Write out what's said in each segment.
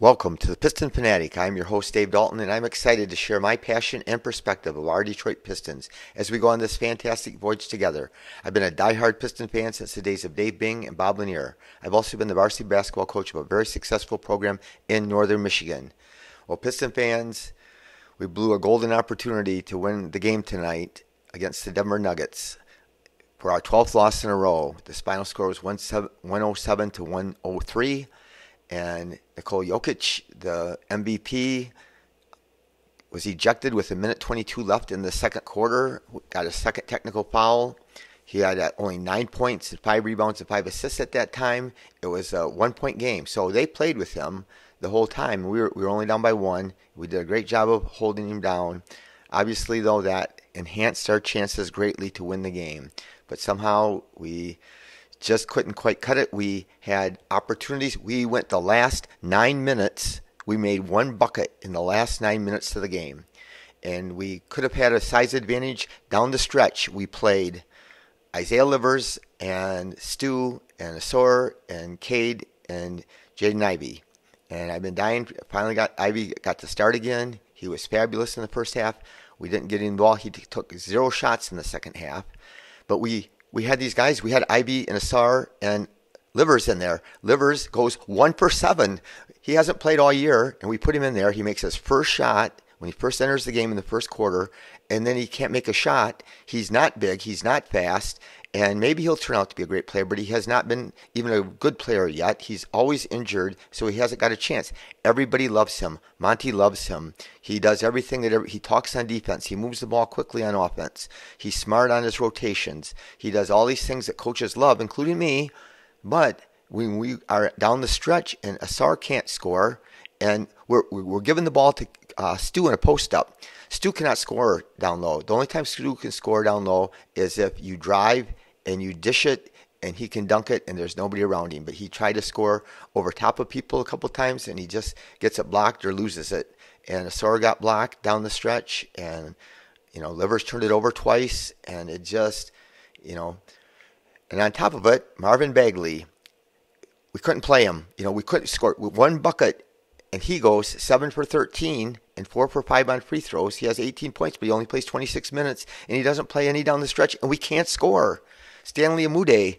Welcome to the Piston Fanatic. I'm your host, Dave Dalton, and I'm excited to share my passion and perspective of our Detroit Pistons as we go on this fantastic voyage together. I've been a die-hard Piston fan since the days of Dave Bing and Bob Lanier. I've also been the varsity basketball coach of a very successful program in northern Michigan. Well, Piston fans, we blew a golden opportunity to win the game tonight against the Denver Nuggets for our 12th loss in a row. The final score was 107 to 103 and Nikola Jokic, the MVP, was ejected with a minute 22 left in the second quarter. Got a second technical foul. He had uh, only nine points, five rebounds, and five assists at that time. It was a one-point game, so they played with him the whole time. We were we were only down by one. We did a great job of holding him down. Obviously, though, that enhanced our chances greatly to win the game. But somehow we just couldn't quite cut it. We had opportunities. We went the last nine minutes. We made one bucket in the last nine minutes of the game. And we could have had a size advantage down the stretch. We played Isaiah Livers and Stu and Ausar and Cade and Jaden Ivey. And I've been dying. Finally got Ivey got to start again. He was fabulous in the first half. We didn't get in the ball. He took zero shots in the second half. But we we had these guys. We had Ivey and Ausar and Livers in there. Livers goes one for seven. He hasn't played all year, and we put him in there. He makes his first shot when he first enters the game in the first quarter, and then he can't make a shot. He's not big. He's not fast, and maybe he'll turn out to be a great player, but he has not been even a good player yet. He's always injured, so he hasn't got a chance. Everybody loves him. Monty loves him. He does everything that every, he talks on defense. He moves the ball quickly on offense. He's smart on his rotations. He does all these things that coaches love, including me. But when we are down the stretch and Ausar can't score, and we're, we're giving the ball to uh, Stu in a post up. Stu cannot score down low. The only time Stu can score down low is if you drive and you dish it and he can dunk it and there's nobody around him. But he tried to score over top of people a couple times and he just gets it blocked or loses it. And Ausar got blocked down the stretch and you know, Livers turned it over twice and it just, you know, and on top of it, Marvin Bagley, we couldn't play him. You know, we couldn't score with one bucket and he goes 7 for 13 and 4 for 5 on free throws. He has 18 points, but he only plays 26 minutes and he doesn't play any down the stretch and we can't score. Stanley Umude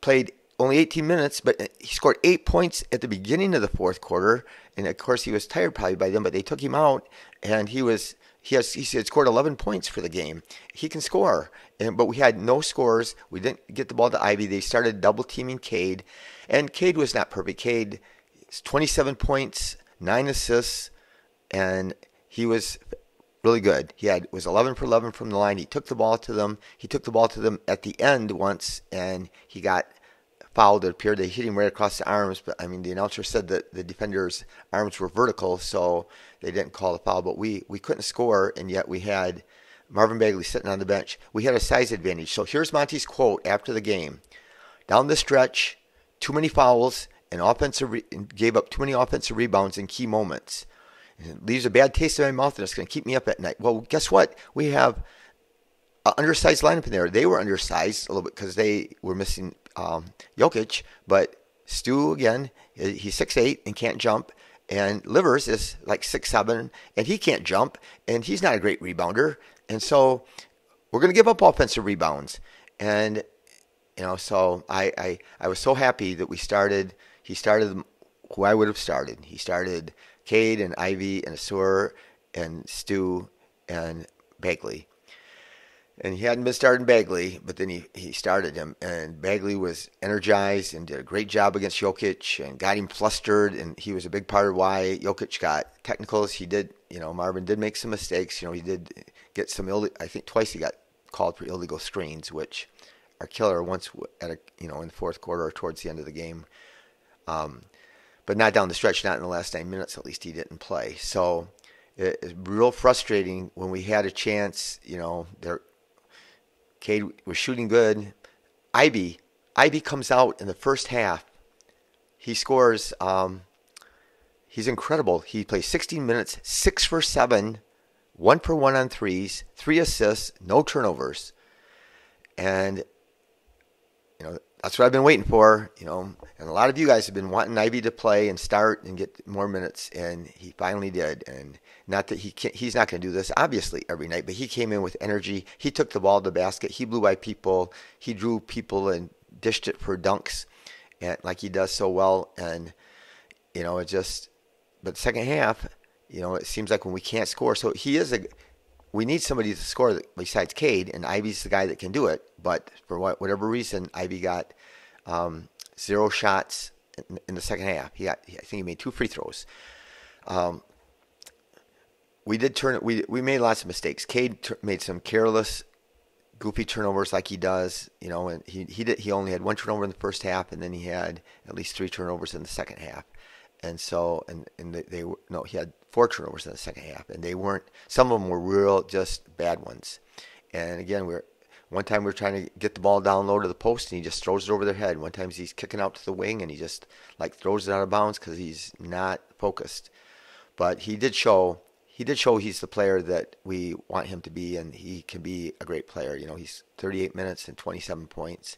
played only 18 minutes, but he scored eight points at the beginning of the fourth quarter. And of course, he was tired probably by then, but they took him out, and he was he has he had scored 11 points for the game. He can score, and but we had no scores. We didn't get the ball to Ivey. They started double teaming Cade, and Cade was not perfect. Cade, 27 points, nine assists, and he was really good. He had was 11 for 11 from the line. He took the ball to them. He took the ball to them at the end once, and he got fouled. It appeared they hit him right across the arms, but I mean the announcer said that the defender's arms were vertical, so they didn't call the foul. But we we couldn't score, and yet we had Marvin Bagley sitting on the bench. We had a size advantage. So here's Monty's quote after the game: "Down the stretch, too many fouls." And offensive re- gave up too many offensive rebounds in key moments. It leaves a bad taste in my mouth and it's going to keep me up at night. Well, guess what? We have an undersized lineup in there. They were undersized a little bit because they were missing um, Jokic, but Stu again, he's six eight and can't jump. And Livers is like six seven and he can't jump and he's not a great rebounder. And so we're going to give up offensive rebounds. And you know, so I, I I was so happy that we started. He started who I would have started. He started Cade and Ivey and Ausar and Stu and Bagley. And he hadn't been starting Bagley, but then he, he started him. And Bagley was energized and did a great job against Jokic and got him flustered. And he was a big part of why Jokic got technicals. He did, you know, Marvin did make some mistakes. You know, he did get some, Ill- I think twice he got called for illegal screens, which are killer once at a, you know, in the fourth quarter or towards the end of the game. Um, but not down the stretch, not in the last nine minutes at least he didn't play. So it's real frustrating when we had a chance, you know, there Cade was shooting good. Ivey, Ivey comes out in the first half. He scores. Um, he's incredible. He plays 16 minutes, six for seven, one for one on threes, three assists, no turnovers, and you know that's what I've been waiting for, you know. And a lot of you guys have been wanting Ivey to play and start and get more minutes, and he finally did. And not that he can't, he's not going to do this obviously every night, but he came in with energy. He took the ball to the basket. He blew by people. He drew people and dished it for dunks, and like he does so well. And you know, it just. But second half, you know, it seems like when we can't score, so he is a we need somebody to score besides Cade, and Ivey's the guy that can do it. But for whatever reason, Ivey got um, zero shots in, the second half. He got, I think he made two free throws. Um, we did turn we we made lots of mistakes. Cade t- made some careless, goofy turnovers like he does, you know, and he he did he only had one turnover in the first half, and then he had at least three turnovers in the second half and so and and they, they no he had four turnovers in the second half, and they weren't some of them were real just bad ones, and again we are one time we were trying to get the ball down low to the post and he just throws it over their head. One time he's kicking out to the wing and he just like throws it out of bounds because he's not focused. But he did show he did show he's the player that we want him to be and he can be a great player. You know, he's 38 minutes and 27 points.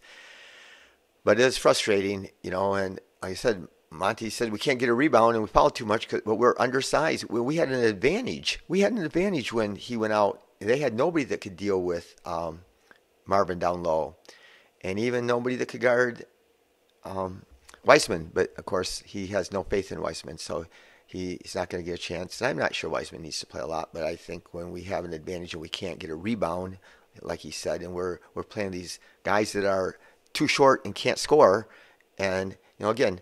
But it is frustrating, you know, and like I said, Monty said we can't get a rebound and we fouled too much, but we're undersized. We had an advantage. We had an advantage when he went out. They had nobody that could deal with um, Marvin down low, and even nobody that could guard um, Wiseman. But of course, he has no faith in Wiseman, so he, he's not going to get a chance. And I'm not sure Wiseman needs to play a lot, but I think when we have an advantage and we can't get a rebound, like he said, and we're we're playing these guys that are too short and can't score, and you know again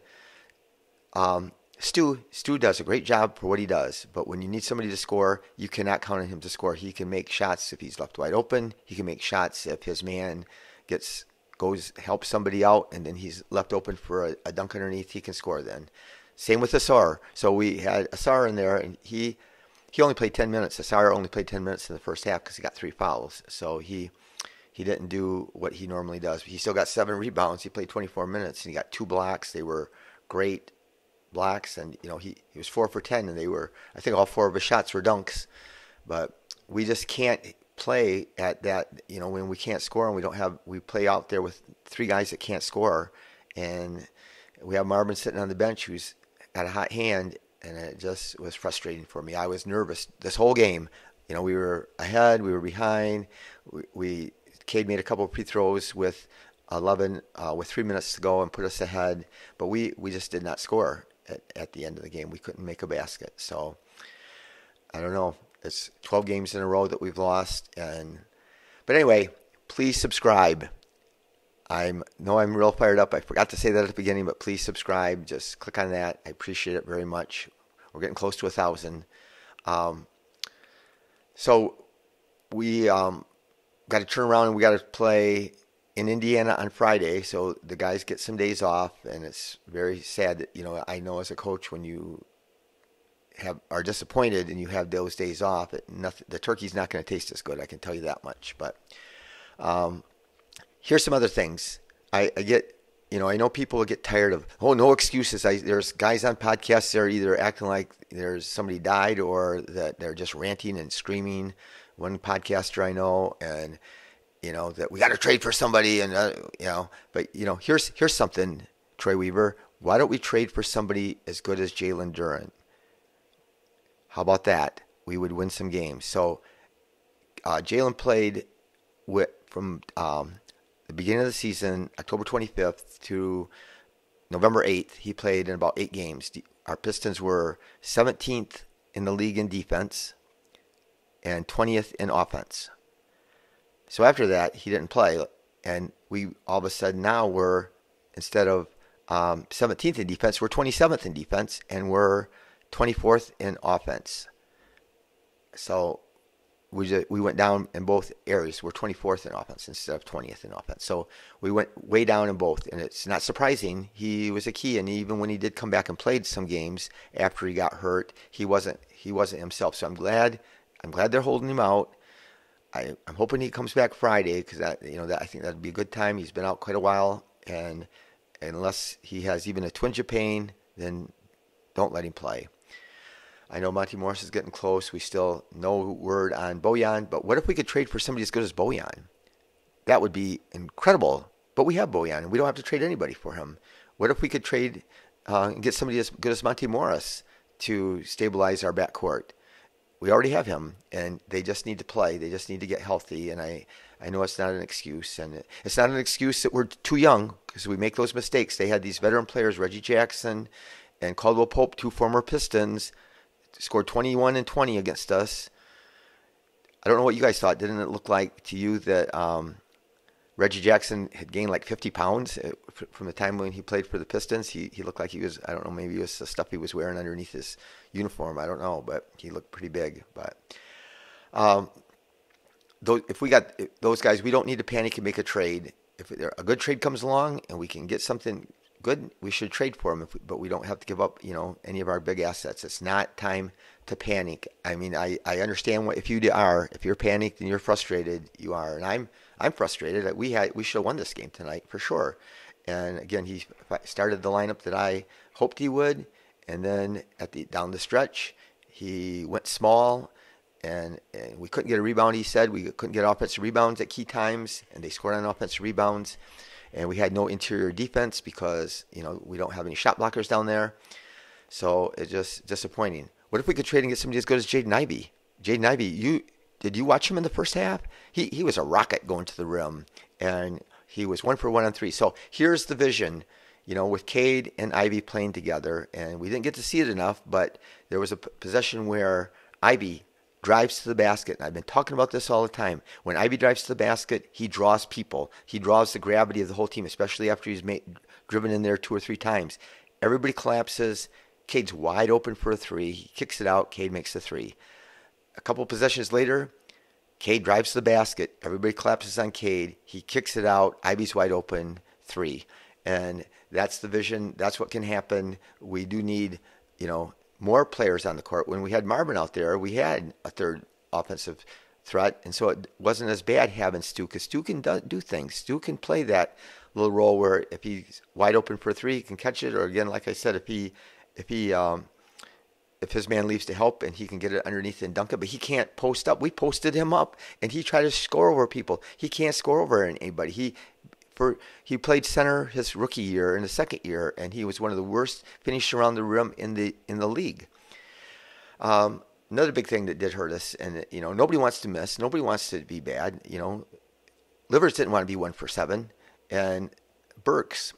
um, Stu Stu does a great job for what he does, but when you need somebody to score, you cannot count on him to score. He can make shots if he's left wide open. He can make shots if his man gets goes helps somebody out, and then he's left open for a, a dunk underneath. He can score then. Same with Ausar. So we had Ausar in there, and he he only played 10 minutes. Ausar only played 10 minutes in the first half because he got three fouls. So he he didn't do what he normally does. He still got seven rebounds. He played 24 minutes, and he got two blocks. They were great blacks, and you know he he was four for ten, and they were I think all four of his shots were dunks, but we just can't play at that you know when we can't score and we don't have we play out there with three guys that can't score, and we have Marvin sitting on the bench who's got a hot hand, and it just was frustrating for me. I was nervous this whole game. You know, we were ahead, we were behind. We, we Cade made a couple of free throws with 11 uh, with three minutes to go and put us ahead, but we, we just did not score at, at the end of the game. We couldn't make a basket. So I don't know. It's 12 games in a row that we've lost. And but anyway, please subscribe. I'm know I'm real fired up. I forgot to say that at the beginning, but please subscribe. Just click on that. I appreciate it very much. We're getting close to a thousand. Um, so we um, got to turn around and we got to play in Indiana on Friday, so the guys get some days off, and it's very sad that you know I know as a coach when you have are disappointed and you have those days off, it, nothing, the turkey's not going to taste as good. I can tell you that much. But um, here's some other things. I, I get you know, I know people get tired of, oh, no excuses. I, there's guys on podcasts that are either acting like there's somebody died or that they're just ranting and screaming. One podcaster I know, and you know that we got to trade for somebody, and uh, you know, but you know, here's here's something, Troy Weaver. Why don't we trade for somebody as good as Jalen Duren? How about that? We would win some games. So uh, Jalen played with from um, the beginning of the season, October 25th to November 8th. He played in about eight games. Our Pistons were 17th in the league in defense and 20th in offense. So after that, he didn't play, and we all of a sudden now we're instead of um, 17th in defense, we're 27th in defense, and we're 24th in offense. So we just, we went down in both areas. We're 24th in offense instead of 20th in offense. So we went way down in both, and it's not surprising. He was a key, and even when he did come back and played some games after he got hurt, he wasn't he wasn't himself. So I'm glad I'm glad they're holding him out. I, am hoping he comes back Friday because that you know that I think that'd be a good time. He's been out quite a while, and unless he has even a twinge of pain, then don't let him play. I know Monte Morris is getting close. We still no word on Bojan, but what if we could trade for somebody as good as Bojan? That would be incredible but we have Bojan, and we don't have to trade anybody for him. What if we could trade uh, and get somebody as good as Monte Morris to stabilize our backcourt? We already have him, and they just need to play. They just need to get healthy. And I, I know it's not an excuse, and it's not an excuse that we're too young because we make those mistakes. They had these veteran players, Reggie Jackson and Caldwell Pope, two former Pistons, scored 21 and 20 against us. I don't know what you guys thought. Didn't it look like to you that um, Reggie Jackson had gained like 50 pounds uh, from the time when he played for the Pistons? He he looked like he was I don't know maybe it was the stuff he was wearing underneath his uniform. I don't know, but he looked pretty big. But um, those, if we got those guys, we don't need to panic and make a trade. If a good trade comes along and we can get something good, we should trade for them. We, but we don't have to give up, you know, any of our big assets. It's not time to panic. I mean, I, I understand what if you are, if you're panicked and you're frustrated, you are, and I'm I'm frustrated. That we had we should have won this game tonight for sure. And again, he started the lineup that I hoped he would, and then at the down the stretch, he went small. And, and we couldn't get a rebound. He said we couldn't get offensive rebounds at key times, and they scored on offensive rebounds and we had no interior defense because you know we don't have any shot blockers down there. So it's just disappointing. What if we could trade and get somebody as good as Jaden Ivey? Jaden Ivey, you did you watch him in the first half? He he was a rocket going to the rim, and he was one for one on three. So here's the vision, you know, with Cade and Ivey playing together, and we didn't get to see it enough, but there was a possession where Ivey drives to the basket. And I've been talking about this all the time. When Ivey drives to the basket, he draws people. He draws the gravity of the whole team, especially after he's made, driven in there two or three times. Everybody collapses. Cade's wide open for a three. He kicks it out. Cade makes the three. A couple possessions later, Cade drives to the basket. Everybody collapses on Cade. He kicks it out. Ivey's wide open. Three. And that's the vision. That's what can happen. We do need, you know, more players on the court. When we had Marvin out there, we had a third offensive threat, and so it wasn't as bad having Stu because Stu can do, do, things. Stu can play that little role where if he's wide open for three, he can catch it, or again, like I said, if he if he um, if his man leaves to help and he can get it underneath and dunk it, but he can't post up. We posted him up, and he tried to score over people. He can't score over anybody. He for he played center his rookie year and the second year, and he was one of the worst finished around the rim in the in the league. Um, another big thing that did hurt us, and you know nobody wants to miss, nobody wants to be bad. You know, Livers didn't want to be one for seven, and Burks,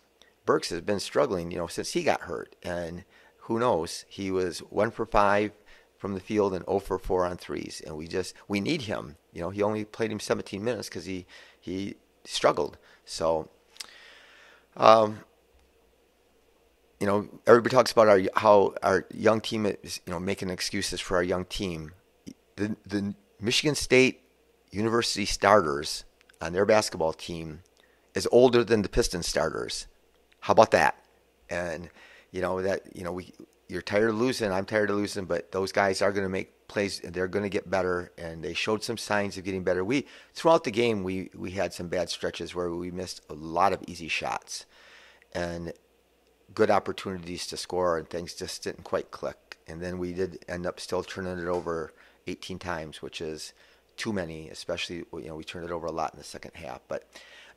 Burks has been struggling, you know, since he got hurt, and who knows? He was one for five from the field and 0 for 4 on threes, and we just we need him. You know, he only played him 17 minutes because he he struggled. So, um, you know, everybody talks about our how our young team is, you know, making excuses for our young team. The the Michigan State University starters on their basketball team is older than the Pistons starters. How about that? And you know that you know we you're tired of losing. I'm tired of losing, but those guys are going to make plays And they're going to get better and they showed some signs of getting better we throughout the game we we had some bad stretches where we missed a lot of easy shots and good opportunities to score and things just didn't quite click and then we did end up still turning it over 18 times which is too many especially you know we turned it over a lot in the second half but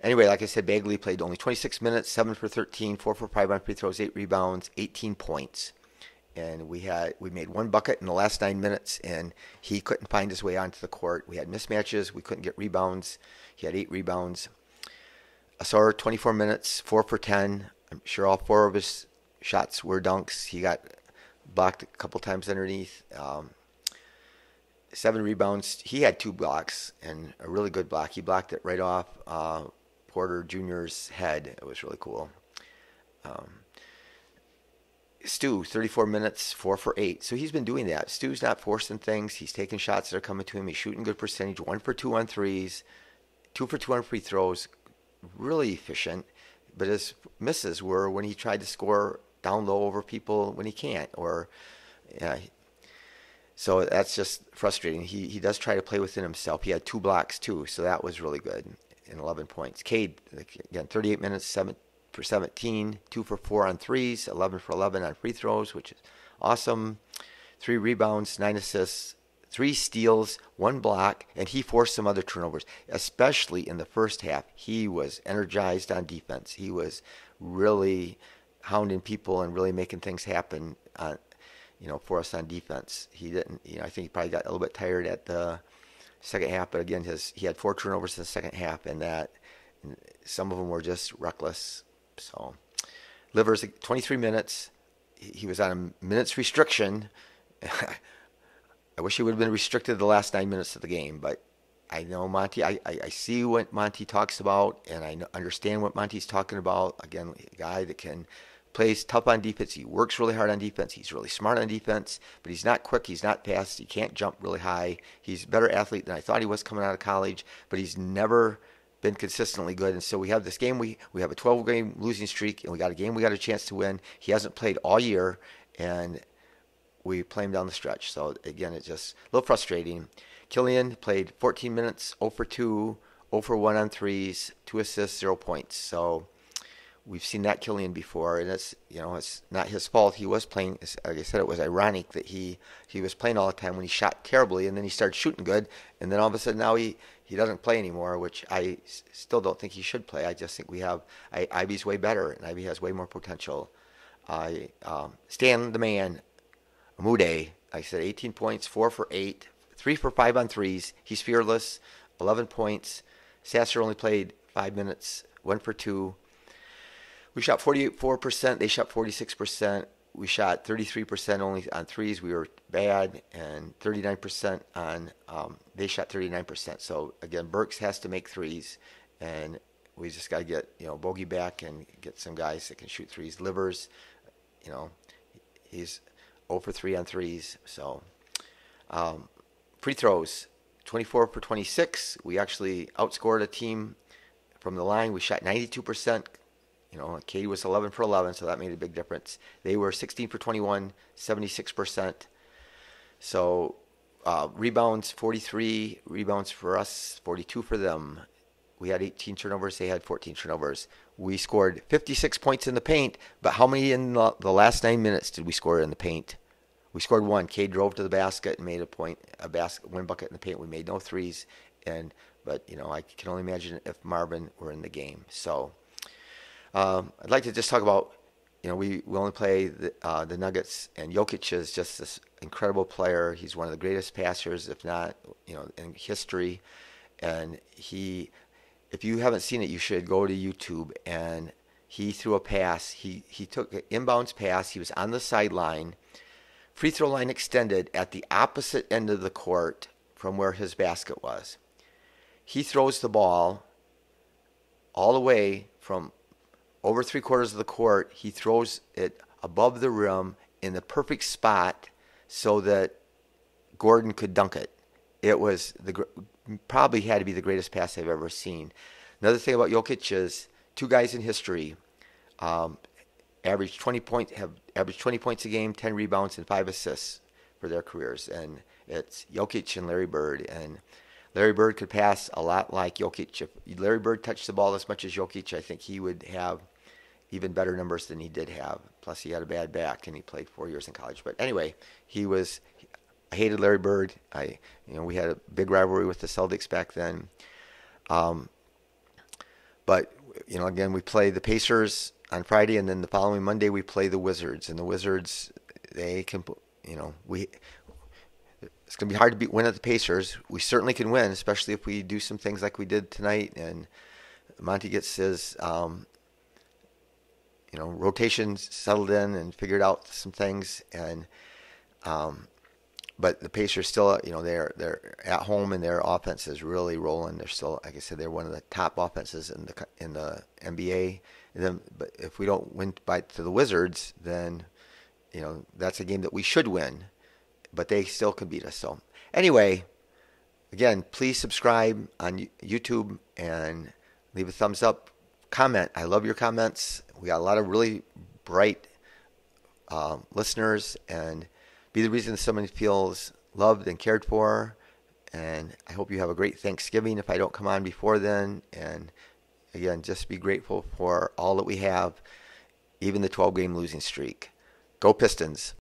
anyway like i said bagley played only 26 minutes 7 for 13 4 for 5 on free throws 8 rebounds 18 points and we had we made one bucket in the last nine minutes, and he couldn't find his way onto the court. We had mismatches. We couldn't get rebounds. He had eight rebounds. Ausar, 24 minutes, four for 10. I'm sure all four of his shots were dunks. He got blocked a couple times underneath. Um, seven rebounds. He had two blocks and a really good block. He blocked it right off uh, Porter Jr.'s head. It was really cool. Um, Stu, 34 minutes, four for eight. So he's been doing that. Stu's not forcing things. He's taking shots that are coming to him. He's shooting good percentage, one for two on threes, two for two on free throws. Really efficient. But his misses were when he tried to score down low over people when he can't. Or, yeah. So that's just frustrating. He he does try to play within himself. He had two blocks too, so that was really good. And 11 points. Cade again, 38 minutes, seven for 17, 2 for 4 on threes, 11 for 11 on free throws, which is awesome. Three rebounds, nine assists, three steals, one block, and he forced some other turnovers, especially in the first half. He was energized on defense. He was really hounding people and really making things happen, you know, for us on defense. He didn't, you know, I think he probably got a little bit tired at the second half, but again, his he had four turnovers in the second half, and that and some of them were just reckless. So, Livers, 23 minutes. He was on a minutes restriction. I wish he would have been restricted the last nine minutes of the game, but I know Monty. I, I, I see what Monty talks about, and I understand what Monty's talking about. Again, a guy that can plays tough on defense. He works really hard on defense. He's really smart on defense, but he's not quick. He's not fast. He can't jump really high. He's a better athlete than I thought he was coming out of college, but he's never been consistently good. And so we have this game. We we have a 12 game losing streak, and we got a game we got a chance to win. He hasn't played all year, and we play him down the stretch. So again, it's just a little frustrating. Killian played 14 minutes, 0 for 2, 0 for 1 on threes, two assists, zero points. So we've seen that Killian before, and it's you know it's not his fault. He was playing. Like I said, it was ironic that he he was playing all the time when he shot terribly, and then he started shooting good, and then all of a sudden now he he doesn't play anymore, which I still don't think he should play. I just think we have I, Ivey's way better, and Ivey has way more potential. I um, Stan the man, Umude. I said 18 points, four for eight, three for five on threes. He's fearless. 11 points. Sasser only played five minutes, one for two. We shot 44%. They shot 46%. We shot 33% only on threes. We were bad, and 39% on. Um, they shot 39%. So again, Burks has to make threes, and we just got to get you know Bogey back and get some guys that can shoot threes. Livers, you know, he's 0 for 3 on threes. So um, free throws, 24 for 26. We actually outscored a team from the line. We shot 92%. You know, Katie was 11 for 11, so that made a big difference. They were 16 for 21, 76%. So uh, rebounds, 43 rebounds for us, 42 for them. We had 18 turnovers, they had 14 turnovers. We scored 56 points in the paint, but how many in the, the last nine minutes did we score in the paint? We scored one. Cade drove to the basket and made a point, a basket, one bucket in the paint. We made no threes, and but you know I can only imagine if Marvin were in the game. So um, I'd like to just talk about, you know, we, we only play the, uh, the Nuggets, and Jokic is just this incredible player. He's one of the greatest passers, if not, you know, in history. And he, if you haven't seen it, you should go to YouTube. And he threw a pass. He he took an inbounds pass. He was on the sideline, free throw line extended at the opposite end of the court from where his basket was. He throws the ball all the way from over three quarters of the court. He throws it above the rim in the perfect spot so that Gordon could dunk it. It was the probably had to be the greatest pass I've ever seen. Another thing about Jokic is two guys in history um, average 20 points have averaged 20 points a game, 10 rebounds, and five assists for their careers, and it's Jokic and Larry Bird. And Larry Bird could pass a lot like Jokic. If Larry Bird touched the ball as much as Jokic, I think he would have even better numbers than he did have. Plus, he had a bad back and he played four years in college. But anyway, he was. I hated Larry Bird. I, you know, we had a big rivalry with the Celtics back then. Um, but you know, again, we play the Pacers on Friday, and then the following Monday we play the Wizards. And the Wizards, they can, you know, we. It's going to be hard to beat win at the Pacers. We certainly can win, especially if we do some things like we did tonight. And Monty gets his um, you know, rotations settled in and figured out some things. And, um, but the Pacers still, you know, they're they're at home and their offense is really rolling. They're still, like I said, they're one of the top offenses in the in the NBA. And then, but if we don't win by to the Wizards, then, you know, that's a game that we should win. But they still can beat us. So anyway, again, please subscribe on YouTube and leave a thumbs up. Comment. I love your comments we got a lot of really bright um, listeners, and be the reason someone feels loved and cared for. And I hope you have a great Thanksgiving if I don't come on before then. And again, just be grateful for all that we have, even the 12 game losing streak. Go Pistons.